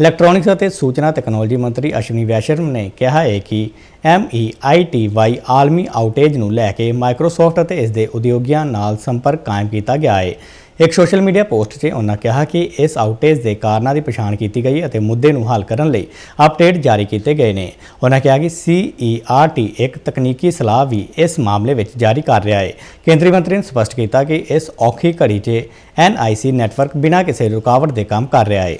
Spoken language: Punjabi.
ਇਲੈਕਟ੍ਰੋਨਿਕਸ ਅਤੇ ਸੂਚਨਾ ਤਕਨਾਲੋਜੀ ਮੰਤਰੀ ਅਸ਼ਵਨੀ ਵੈਸ਼ਰਮ ਨੇ ਕਿਹਾ ਹੈ ਕਿ MEITY ਆਲਮੀ ਆਊਟੇਜ ਨੂੰ ਲੈ ਕੇ ਮਾਈਕਰੋਸਾਫਟ ਅਤੇ ਇਸ ਦੇ ਉਦਯੋਗੀਆਂ ਨਾਲ ਸੰਪਰਕ ਕਾਇਮ ਕੀਤਾ ਗਿਆ ਹੈ। ਇੱਕ ਸੋਸ਼ਲ ਮੀਡੀਆ ਪੋਸਟ 'ਚ ਉਹਨਾਂ ਕਿਹਾ ਕਿ ਇਸ ਆਊਟੇਜ ਦੇ ਕਾਰਨਾਂ ਦੀ ਪਛਾਣ ਕੀਤੀ ਗਈ ਅਤੇ ਮੁੱਦੇ ਨੂੰ ਹੱਲ ਕਰਨ ਲਈ ਅਪਡੇਟ ਜਾਰੀ ਕੀਤੇ ਗਏ ਨੇ। ਉਹਨਾਂ ਕਿਹਾ ਕਿ CERT ਇੱਕ ਤਕਨੀਕੀ ਸਲਾਹ ਵੀ ਇਸ ਮਾਮਲੇ ਵਿੱਚ ਜਾਰੀ ਕਰ ਰਿਹਾ ਹੈ। ਕੇਂਦਰੀ ਮੰਤਰੀ ਨੇ ਸਪਸ਼ਟ ਕੀਤਾ ਕਿ ਇਸ ਔਖੀ ਘੜੀ 'ਚ NIC ਨੈਟਵਰਕ ਬਿਨਾਂ ਕਿਸੇ ਰੁਕਾਵਟ ਦੇ ਕੰਮ ਕਰ ਰਿਹਾ ਹੈ।